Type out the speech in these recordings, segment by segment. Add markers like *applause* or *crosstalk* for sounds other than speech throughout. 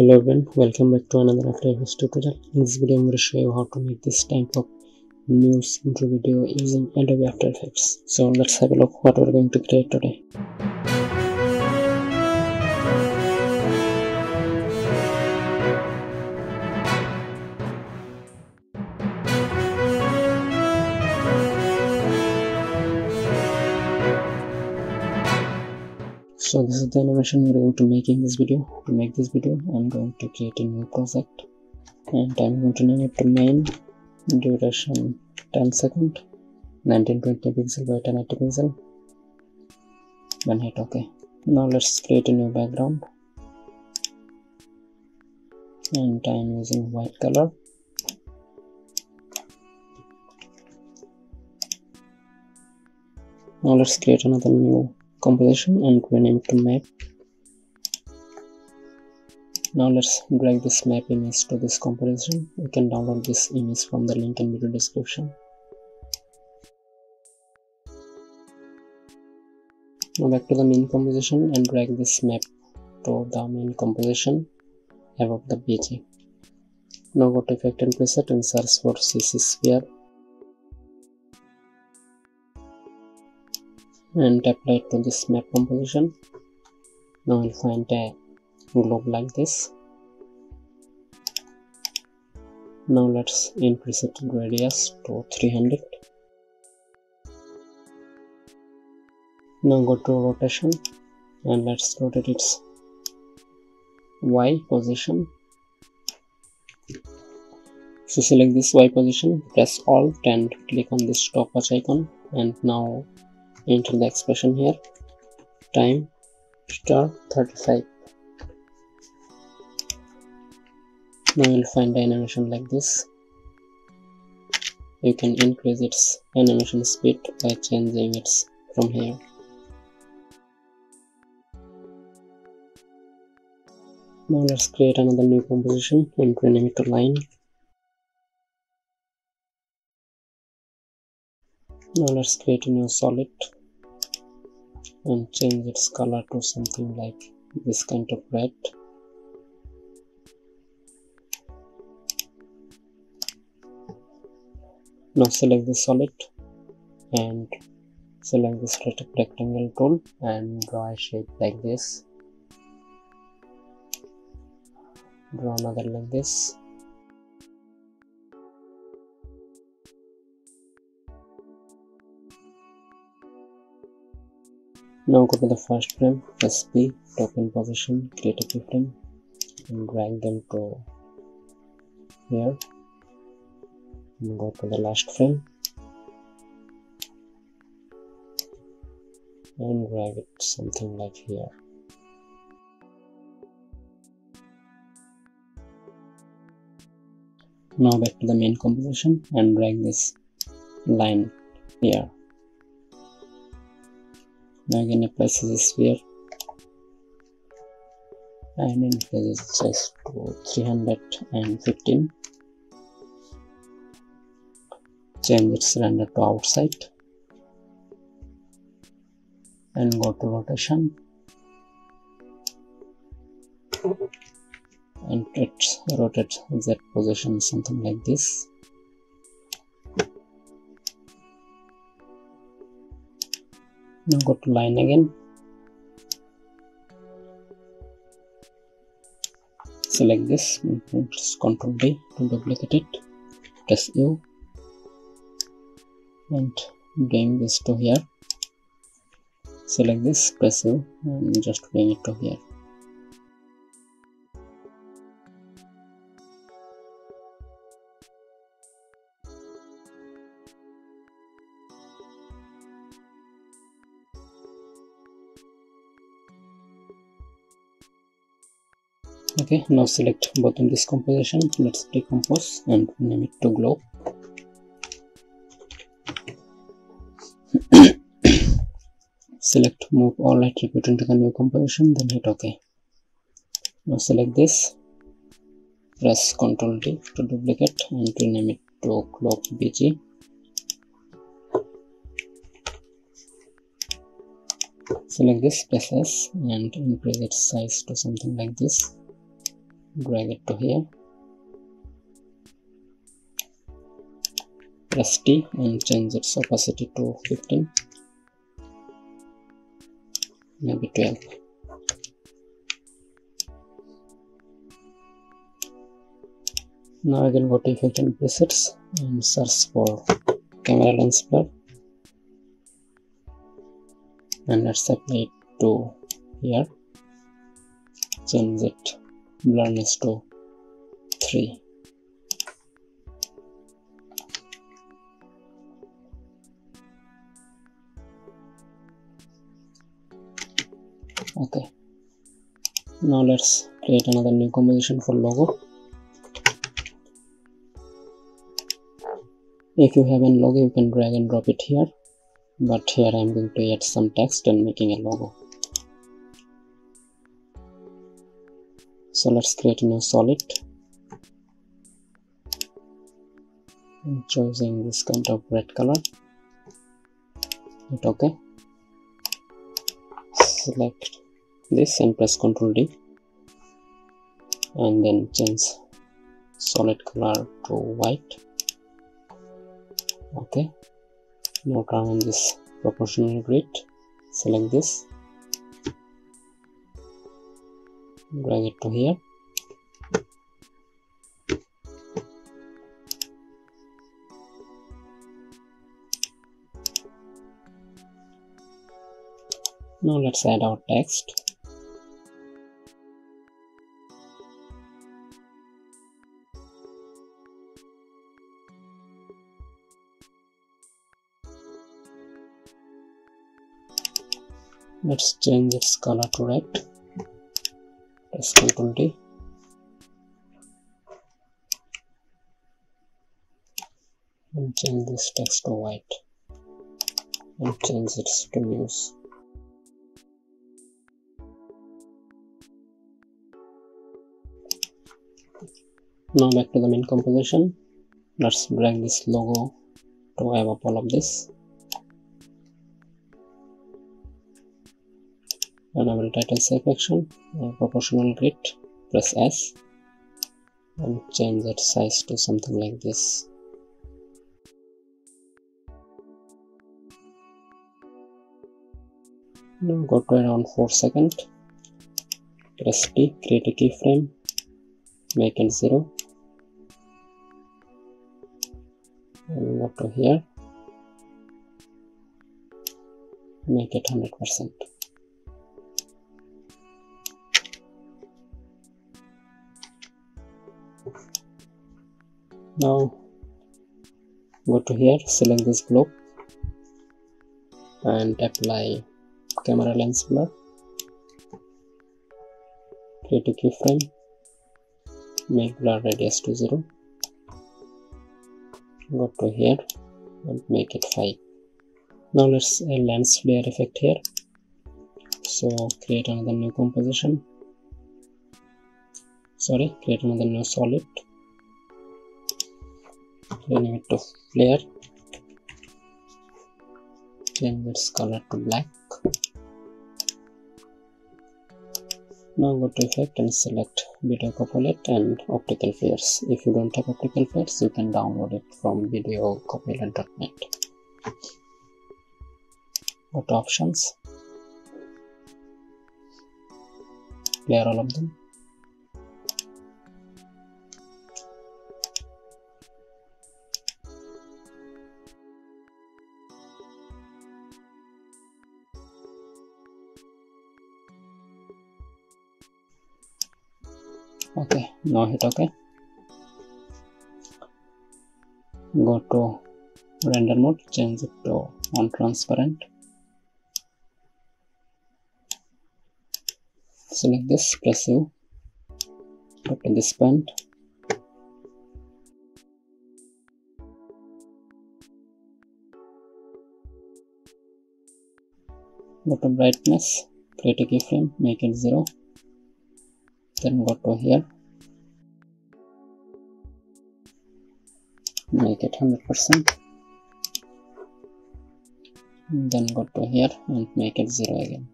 Hello everyone, welcome back to another After Effects tutorial. In this video I'm going to show you how to make this type of news intro video using Adobe After Effects. So let's have a look what we're going to create today. So this is the animation we're going to make in this video to make this video. I'm going to create a new project and i'm going to name it to main duration 10 second 1920 pixel by 1080 pixel. Then hit ok now let's create a new background. And i'm using white color. Now let's create another new composition and rename to map. Now let's drag this map image to this composition you can download this image from the link in video description. Now back to the main composition and drag this map to the main composition. Above the BG now go to effect and preset and search for CC sphere and apply it to this map composition now we'll find a globe like this. Now let's increase its radius to 300 now go to rotation and let's rotate its y position. So select this y position press alt and click on this stopwatch icon. And now enter the expression here. Time star 35 now you'll find the animation like this. You can increase its animation speed by changing it from here. Now let's create another new composition and rename it to line now let's create a new solid and change its color to something like this kind of red. Now select the solid and select this rectangle tool and draw a shape like this. Draw another like this now go to the first frame press p top in position create a keyframe and drag them to here. And go to the last frame. And drag it something like here. Now back to the main composition and drag this line here now again apply the sphere and increase its size to 315 change its render to outside. And go to rotation. And it rotate that position something like this now go to line again. Select this. Press ctrl d to duplicate it press u. And bring this to here. Select this press u and just bring it to here okay now select both in this composition let's decompose and name it to globe *coughs* select move all attribute into the new composition then hit ok. Now select this. Press ctrl d to duplicate and rename it to globe bg select this press S and increase its size to something like this drag it to here. Press T and change its opacity to 15 maybe 12 now I can go to effect and presets and search for camera lens blur and let's apply it to here. Change it blurriness to 3 okay. Now let's create another new composition for logo. If you have a logo you can drag and drop it here. But here I'm going to add some text and making a logo so let's create a new solid. I'm choosing this kind of red color. Hit ok. Select this and press ctrl d. And then change solid color to white. Okay now turn on this proportional grid. Select this drag it to here? Now let's add our text. Let's change its color to red press and change this text to white. And change it to news now back to the main composition. Let's drag this logo to above all of this enable title safe action uh, proportional grid press s and change that size to something like this. Now go to around 4 second. Press t create a keyframe make it 0 and go to here. Make it 100 percent now go to here select this globe and apply camera lens blur. Create a keyframe make blur radius to 0 go to here and make it 5 now let's add lens flare effect here. So create another new composition. Sorry create another new solid rename it to flare change its color to black. Now go to effect and select video copilot and optical flares. If you don't have optical flares you can download it from videocopilot.net go to options. Clear all of them okay now hit ok go to render mode change it to on transparent. Select this press u go to this point. Go to brightness create a keyframe make it 0 then go to here. Make it 100% then go to here and make it 0 again.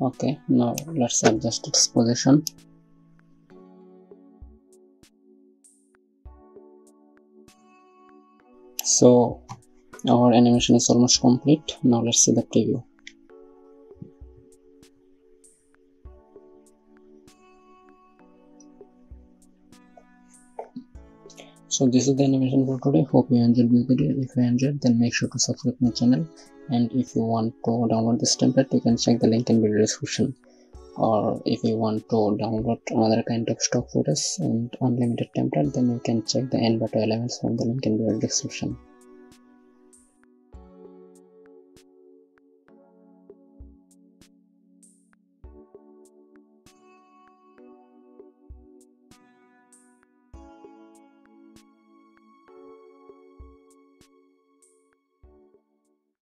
Okay now let's adjust its position. So our animation is almost complete. Now let's see the preview. So this is the animation for today. Hope you enjoyed this video. If you enjoyed then make sure to subscribe my channel. And if you want to download this template you can check the link in video description. Or if you want to download another kind of stock photos and unlimited template then you can check the Envato elements from the link in video description